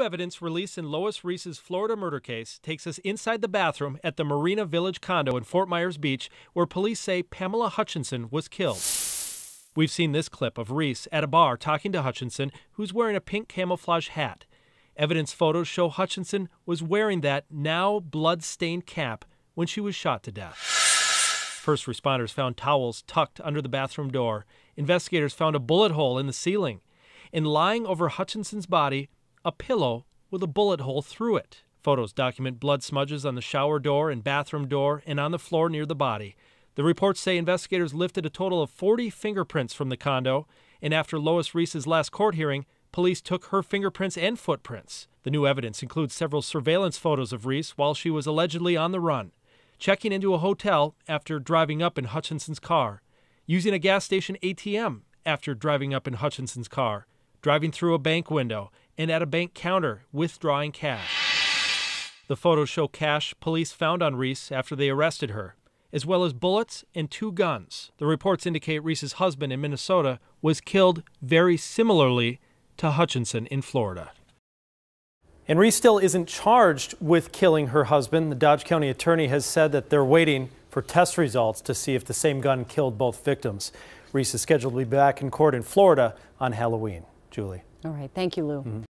Evidence released in Lois Riess's Florida murder case takes us inside the bathroom at the Marina Village condo in Fort Myers Beach, where police say Pamela Hutchinson was killed. We've seen this clip of Riess at a bar talking to Hutchinson, who's wearing a pink camouflage hat. Evidence photos show Hutchinson was wearing that now blood stained cap when she was shot to death. First responders found towels tucked under the bathroom door. Investigators found a bullet hole in the ceiling. And lying over Hutchinson's body, a pillow with a bullet hole through it. Photos document blood smudges on the shower door and bathroom door and on the floor near the body. The reports say investigators lifted a total of 40 fingerprints from the condo, and after Lois Riess's last court hearing, police took her fingerprints and footprints. The new evidence includes several surveillance photos of Riess while she was allegedly on the run, checking into a hotel after driving up in Hutchinson's car, using a gas station ATM after driving up in Hutchinson's car, driving through a bank window, and at a bank counter withdrawing cash. The photos show cash police found on Riess after they arrested her, as well as bullets and two guns. The reports indicate Riess's husband in Minnesota was killed very similarly to Hutchinson in Florida. And Riess still isn't charged with killing her husband. The Dodge County attorney has said that they're waiting for test results to see if the same gun killed both victims. Riess is scheduled to be back in court in Florida on Halloween. Julie. All right. Thank you, Lou. Mm -hmm.